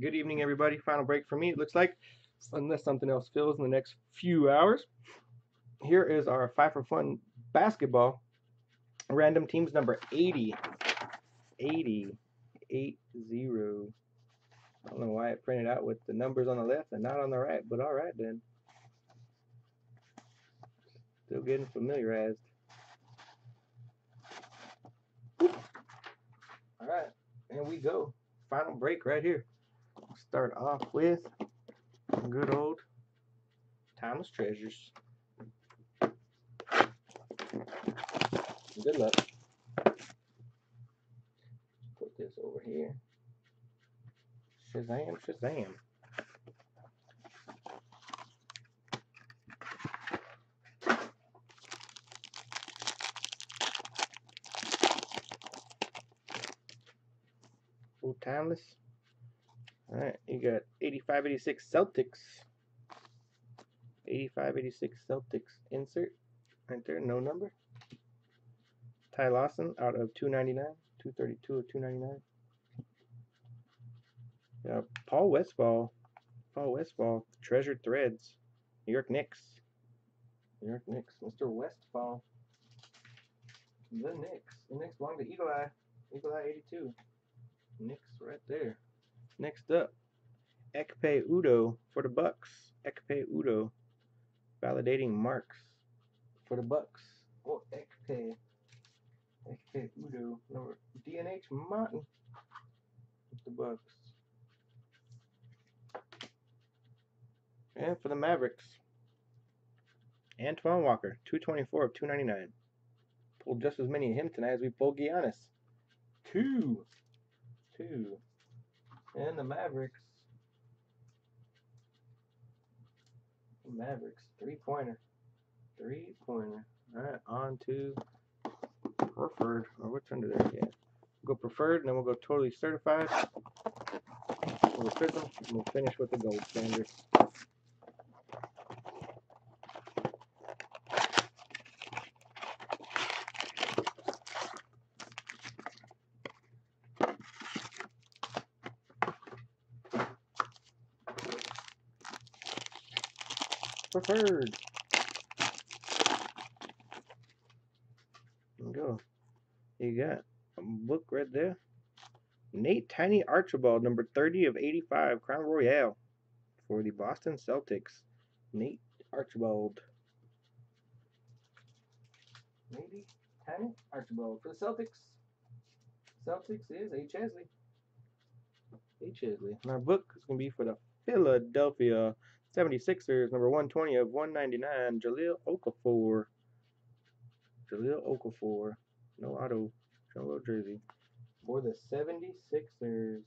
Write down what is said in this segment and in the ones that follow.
Good evening, everybody. Final break for me, it looks like, unless something else fills in the next few hours. Here is our Five for Fun basketball. Random teams number 80. 80. 8 0. I don't know why it printed out with the numbers on the left and not on the right, but alright then. Still getting familiarized. Alright, and we go. Final break right here. Start off with good old Timeless Treasures. Good luck. Put this over here. Shazam, Shazam. Timeless. Alright, you got 85 86 Celtics. 85 86 Celtics insert. Enter. no number. Ty Lawson out of 299. 232 of 299. Yeah, Paul Westphal. Paul Westphal. Treasured Threads. New York Knicks. New York Knicks. Mr. Westphal. The Knicks. The Knicks belong to Eagle Eye. Eagle Eye 82. Knicks right there. Next up, Ekpe Udoh for the Bucks. Ekpe Udoh. Validating marks for the Bucks. Oh, Ekpe. Ekpe Udoh. Number DNH Martin. The Bucks. And for the Mavericks, Antoine Walker, 224 of 299. Pulled just as many of him tonight as we pulled Giannis. Two. Two. And the Mavericks. Mavericks, three pointer. Three pointer. Alright, on to preferred. Oh, or which under there? Yeah. We'll go preferred and then we'll go totally certified. We'll and we'll finish with the gold standard. Preferred. We go. You got a book right there. Nate Tiny Archibald, number 30 of 85, Crown Royale for the Boston Celtics. Nate Archibald. Maybe Tiny Archibald for the Celtics. Celtics is H. Chesley. H. Chesley. And our book is going to be for the Philadelphia 76ers, number 120 of 199, Jahlil Okafor. Jahlil Okafor. No auto. Jumbo jersey. For the 76ers.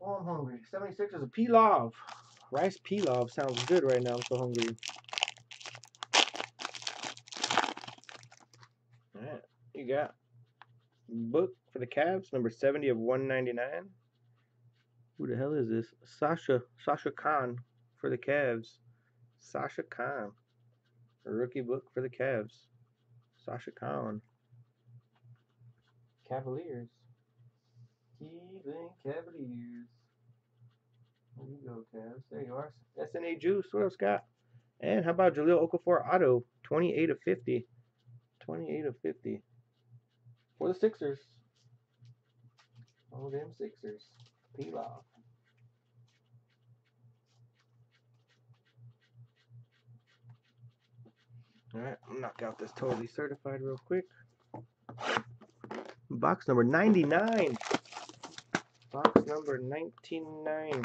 Oh, I'm hungry. 76ers, a pilaf. Rice pilaf sounds good right now. I'm so hungry. Alright, you got book for the Cavs, number 70 of 199. Who the hell is this? Sasha Sasha Kaun for the Cavs. Sasha Kaun. A rookie book for the Cavs. Sasha Kaun. Cavaliers. Cleveland Cavaliers. There you go, Cavs. There you are. SNA Juice. What else got? And how about Jahlil Okafor Auto? 28 of 50. 28 of 50. For the Sixers. Oh, them Sixers. Off. Alright, I'll knock out this totally certified real quick. Box number 99. Box number 99.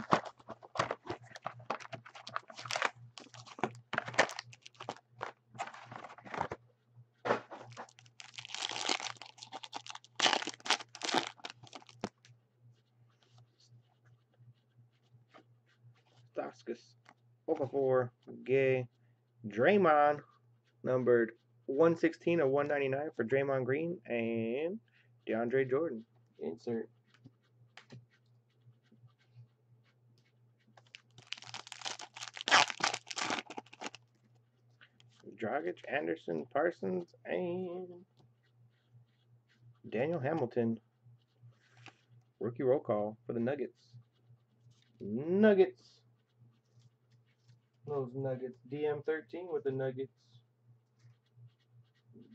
Okafor, Gay, Draymond, numbered 116 of 199 for Draymond Green, and DeAndre Jordan. Insert. Dragic, Anderson, Parsons, and Daniel Hamilton Rookie roll call for the Nuggets. Nuggets. Those Nuggets. DM13 with the Nuggets.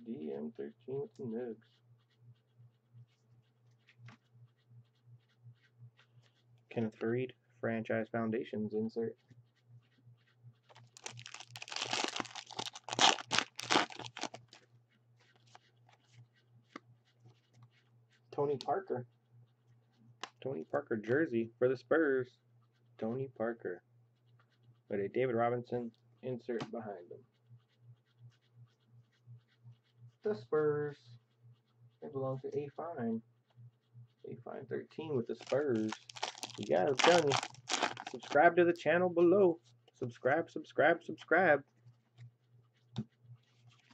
DM13 with the Nugs. Kenneth Faried, Franchise Foundations insert. Tony Parker. Tony Parker jersey for the Spurs. Tony Parker. With a David Robinson insert behind him. The Spurs. They belong to A Fine. A Fine 13 with the Spurs. You guys, I'm telling you. Subscribe to the channel below. Subscribe, subscribe, subscribe.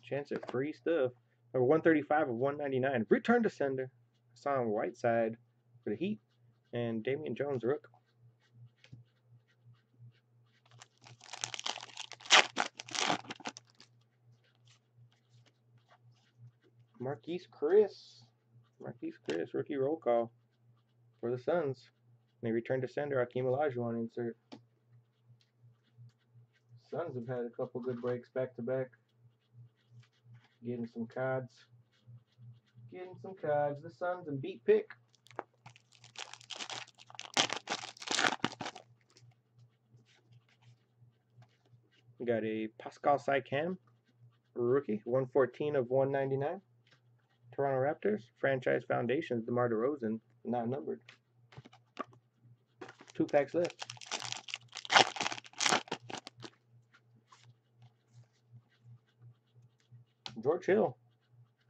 Chance at free stuff. Number 135 of 199. Return to sender. Hassan Whiteside for the Heat. And Damian Jones, Rook. Marquese Chriss. Marquese Chriss, rookie roll call for the Suns. They return to sender Akeem Olajuwon insert. Suns have had a couple good breaks back to back. Getting some cards. Getting some cards. The Suns and beat pick. We got a Pascal Siakam, rookie, 114 of 199. Toronto Raptors, franchise foundations, DeMar DeRozan, not numbered. Two packs left. George Hill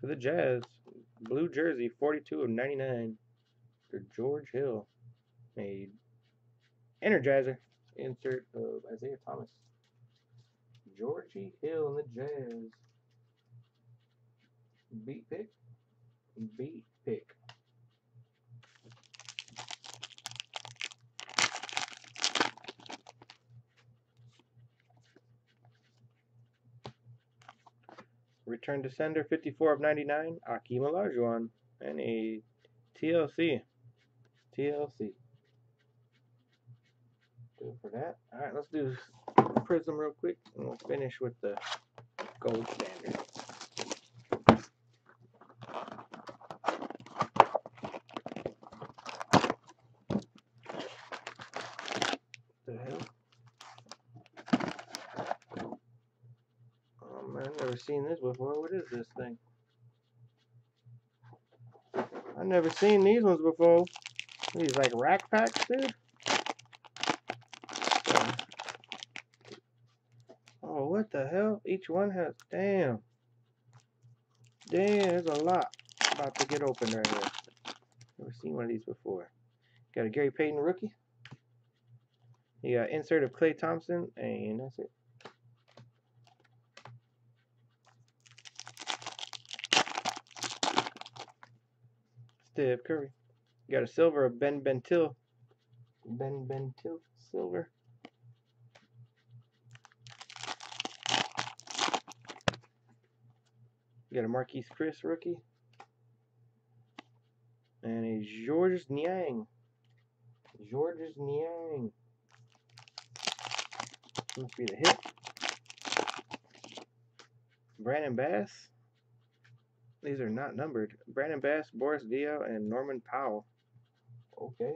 for the Jazz. Blue jersey, 42 of 99 for George Hill. A Energizer insert of Isaiah Thomas. Georgie Hill and the Jazz. Beat pick. Beat pick. Return to sender 54 of 99, Akeem Olajuwon, and a TLC. TLC. Do for that. Alright, let's do Prism real quick, and we'll finish with the gold standard. The hell? Oh man, I've never seen this before. What is this thing? I've never seen these ones before. These like rack packs, dude. Oh, what the hell? Each one has, damn. Damn, there's a lot about to get open right here. Never seen one of these before. Got a Gary Payton rookie. You got insert of Klay Thompson, and that's it. Steph Curry. You got a silver of Ben Bentil. Ben Bentil silver. You got a Marquese Chriss rookie. And a Georges Niang. Georges Niang. Must be the hit. Brandon Bass. These are not numbered. Brandon Bass, Boris Diaw, and Norman Powell. Okay.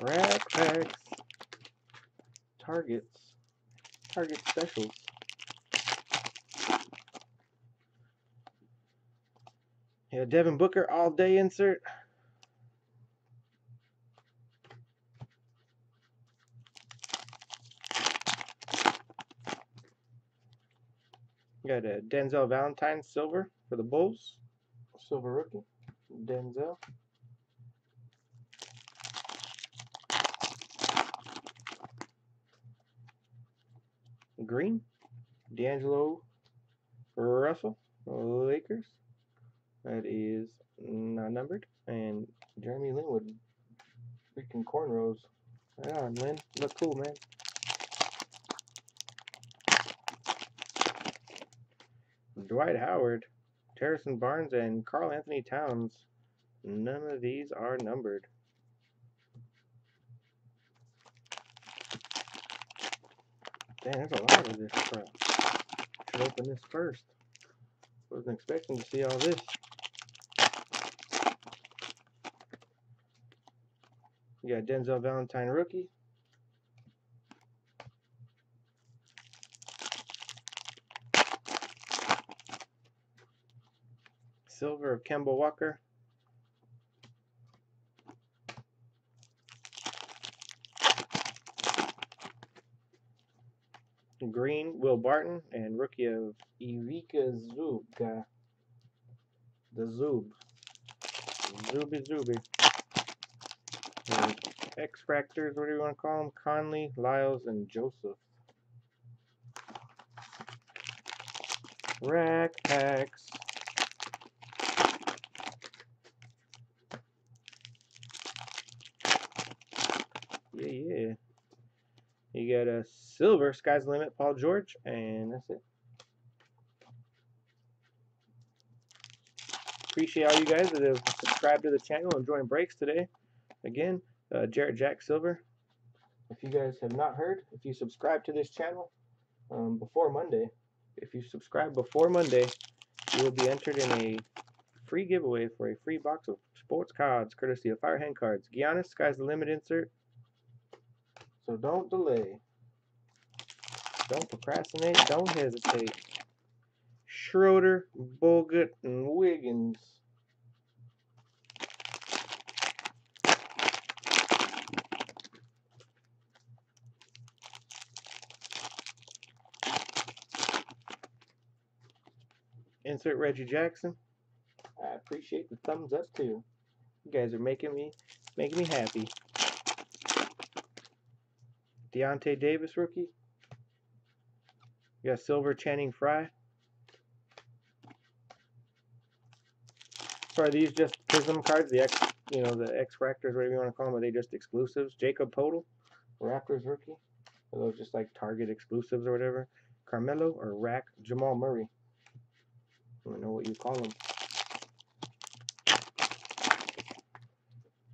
Rack packs. Targets. Target specials. Yeah, Devin Booker all day insert. Got a Denzel Valentine silver for the Bulls. Silver rookie. Denzel. Green. D'Angelo Russell. Lakers. That is not numbered. And Jeremy Linwood. Freaking cornrows. Right on, Lynn. Look cool, man. Dwight Howard. Harrison Barnes, and Karl-Anthony Towns. None of these are numbered. Damn, there's a lot of this crap. Should open this first. Wasn't expecting to see all this. You got Denzel Valentine rookie. Silver of Kemba Walker. Green, Will Barton, and rookie of Ivica Zubac. The Zub. Zuby Zuby. X Factors, what do you want to call them? Conley, Lyles, and Joseph. Rack packs. Yeah. You got a silver, Sky's Limit, Paul George, and that's it. Appreciate all you guys that have subscribed to the channel and joined breaks today. Again, uh, Jarrett Jack Silver. If you guys have not heard, if you subscribe to this channel um, before Monday, if you subscribe before Monday, you will be entered in a free giveaway for a free box of sports cards, courtesy of Firehand Cards. Giannis, Sky's the Limit insert. So don't delay. Don't procrastinate. Don't hesitate. Schroeder, Bogut, and Wiggins. Insert Reggie Jackson. I appreciate the thumbs up too. You guys are making me making me happy. Deyonta Davis rookie. You got silver Channing Frye. So are these just Prism cards? The X, you know, the X Fractors, whatever you want to call them, are they just exclusives? Jakob Poeltl, Raptors rookie. Are those just like Target exclusives or whatever? Carmelo or Rack Jamal Murray. I don't know what you call them.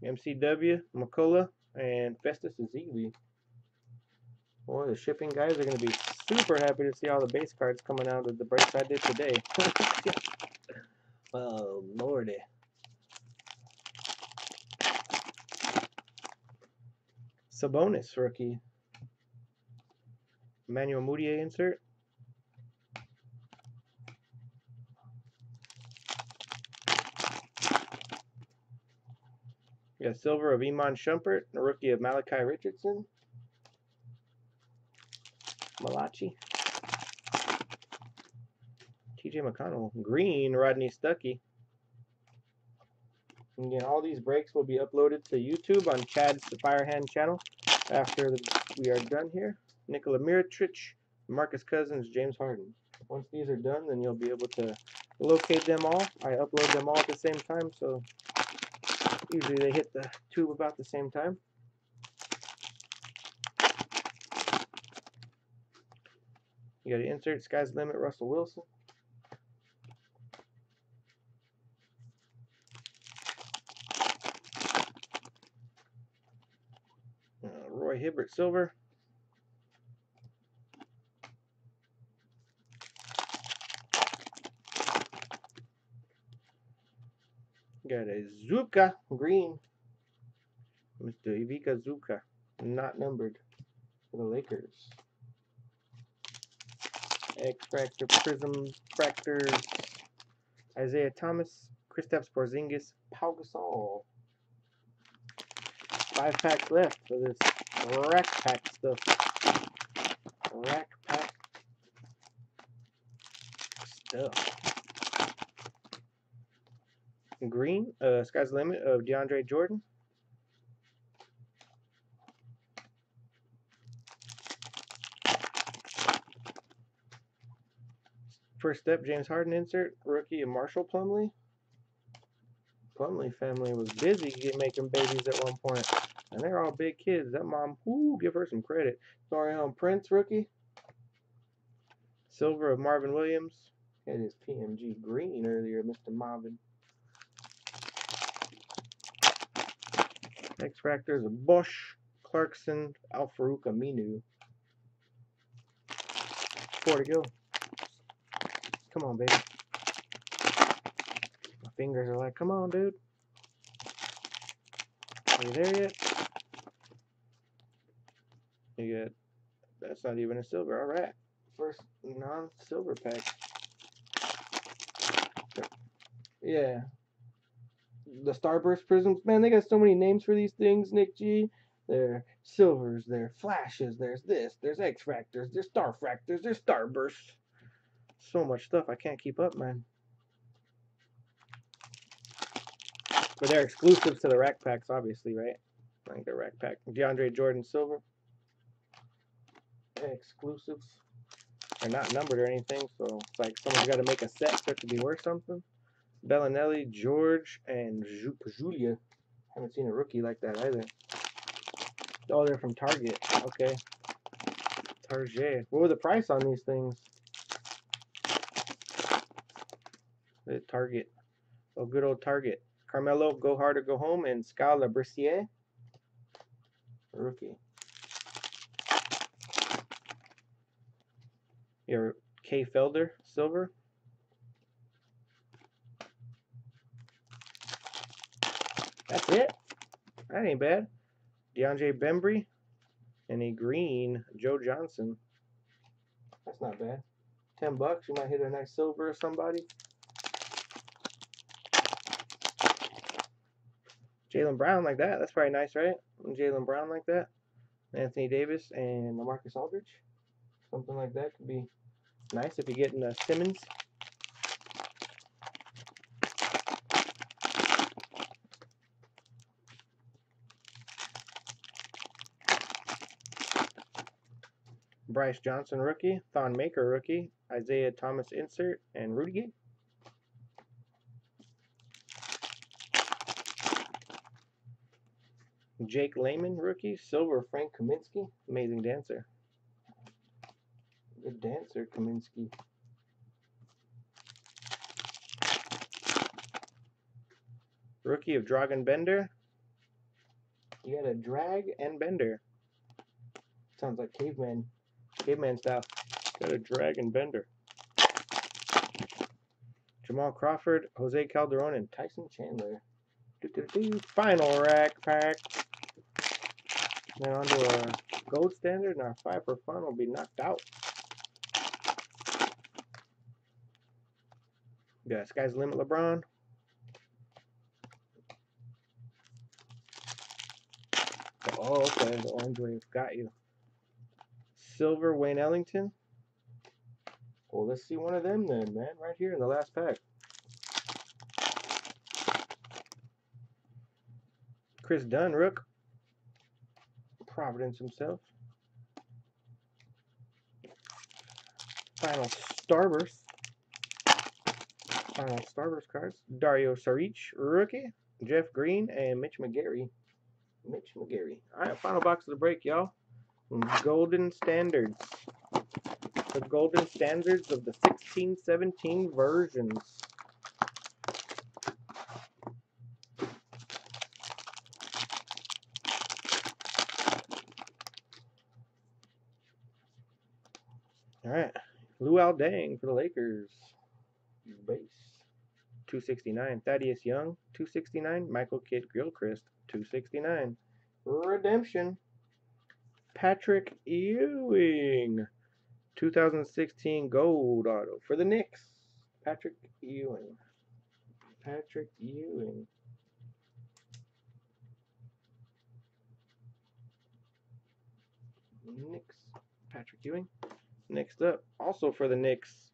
MCW, McCullough, and Festus Ezeli. Boy, the shipping guys are going to be super happy to see all the base cards coming out of the breaks I did today. oh, lordy. Sabonis rookie. Emmanuel Mudiay insert. We got silver of Iman Shumpert, a rookie of Malachi Richardson. TJ McConnell. Green, Rodney Stuckey. Again, all these breaks will be uploaded to YouTube on Chad's The Firehand channel after we are done here. Nikola Mirotic, Marcus Cousins, James Harden. Once these are done, then you'll be able to locate them all. I upload them all at the same time, so usually they hit the tube about the same time. You got to insert Sky's Limit, Russell Wilson. Uh, Roy Hibbert Silver. Got a Zuka green. Mr. Ivica Zubac. Not numbered for the Lakers. X Fractor Prism Fractors. Isaiah Thomas. Kristaps Porzingis. Pau Gasol. Five packs left for this rack pack stuff. Rack pack stuff. Green, uh, Sky's Limit of DeAndre Jordan. First step, James Harden insert, rookie of Marshall Plumlee. Plumlee family was busy making babies at one point, and they're all big kids. That mom, whoo, give her some credit. Taurean Prince rookie. Silver of Marvin Williams, Had his PMG green earlier, Mr. Marvin. X Factors of Bush, Clarkson, Al-Farouq Aminu. Four to go. Come on, baby. My fingers are like, come on, dude. Are you there yet? You get, that's not even a silver. All right. First non-silver pack. Yeah. The Starburst prisms, man, they got so many names for these things, Nick G. They're silvers, they're flashes, there's this, there's X Factors, there's Star Fractors, there's Starbursts. So much stuff, I can't keep up, man. But they're exclusives to the rack packs, obviously, right? I they're rack pack. DeAndre Jordan Silver. Exclusives. They're not numbered or anything, so it's like someone's got to make a set for it to be worth something. Belinelli, George, and Julia. Haven't seen a rookie like that either. Oh, they're from Target. Okay. Target. What was the price on these things? The Target. Oh, good old Target. Carmelo, Go Hard or Go Home, and Skal Labissiere. Rookie. Your K. Felder, silver. That's it. That ain't bad. DeAndre Bembry and a green Joe Johnson. That's not bad. Ten bucks, you might hit a nice silver or somebody. Jaylen Brown like that. That's probably nice, right? Jaylen Brown like that. Anthony Davis and LaMarcus Aldridge. Something like that could be nice if you get in a uh, Simmons. Brice Johnson rookie, Thon Maker rookie, Isaiah Thomas insert, and Rudy Gay. Jake Layman rookie, silver Frank Kaminsky, amazing dancer. Good dancer, Kaminsky. Rookie of Dragan Bender. You got a drag and bender. Sounds like caveman caveman style. Got a dragon bender. Jamal Crawford, Jose Calderon, and Tyson Chandler. Final rack pack. Then on to our gold standard, and our five for fun will be knocked out. Yeah, Sky's Limit LeBron. Oh, okay, the orange wave got you silver Wayne Ellington. Well, let's see one of them then, man. Right here in the last pack. Kris Dunn, Rook. Providence himself. Final Starburst. Final Starburst cards. Dario Saric, rookie. Jeff Green and Mitch McGary. Mitch McGary. All right, final box of the break, y'all. Golden Standards. The Golden Standards of the 1617 versions. All right. Luol Deng for the Lakers. Base. 269. Thaddeus Young, 269. Michael Kidd Gilchrist, 269. Redemption. Patrick Ewing. 2016 gold auto for the Knicks. Patrick Ewing. Patrick Ewing. Knicks. Patrick Ewing. Next up, also for the Knicks,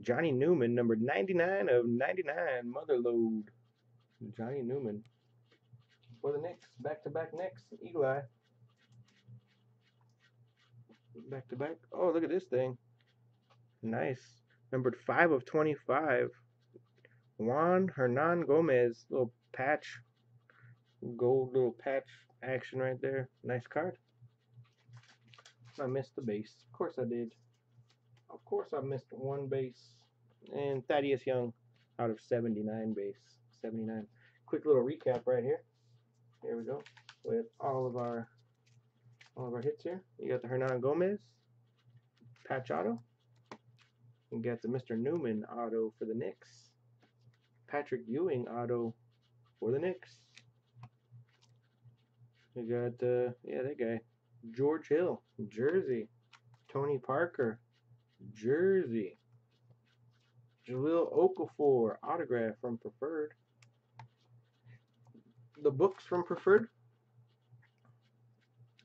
Johnny Newman, number 99 of 99, Motherlode. Johnny Newman. For the Knicks, back-to-back Knicks, Eagle Eye. Back to back. Oh, look at this thing. Nice. Numbered 5 of 25. Juan Hernangomez. Little patch. Gold little patch action right there. Nice card. I missed the base. Of course I did. Of course I missed one base. And Thaddeus Young out of 79 base. 79. Quick little recap right here. Here we go. With all of our all of our hits here. You got the Hernangomez patch auto. You got the Mr. Newman auto for the Knicks. Patrick Ewing auto for the Knicks. You got uh yeah that guy. George Hill, Jersey. Tony Parker, Jersey. Jahlil Okafor, autograph from Preferred. The books from Preferred.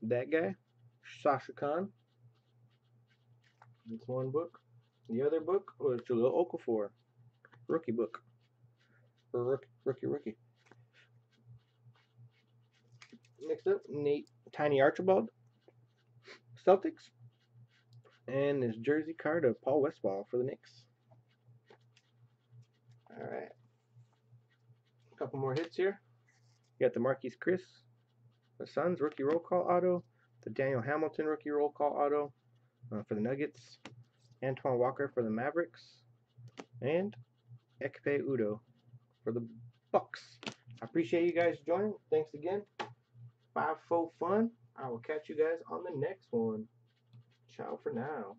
That guy, Sasha Kaun. That's one book. The other book was Jahlil Okafor, rookie book. Or rookie, rookie, rookie. Next up, Nate Tiny Archibald, Celtics. And this jersey card of Paul Westphal for the Knicks. Alright. A couple more hits here. You got the Marquese Chriss, the Suns rookie roll call auto, the Daniel Hamilton rookie roll call auto uh, for the Nuggets, Antoine Walker for the Mavericks, and Ekpe Udoh for the Bucks. I appreciate you guys joining. Thanks again. Five fun. I will catch you guys on the next one. Ciao for now.